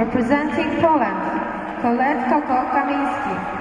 Representing Poland, Colette Koko Kamiński.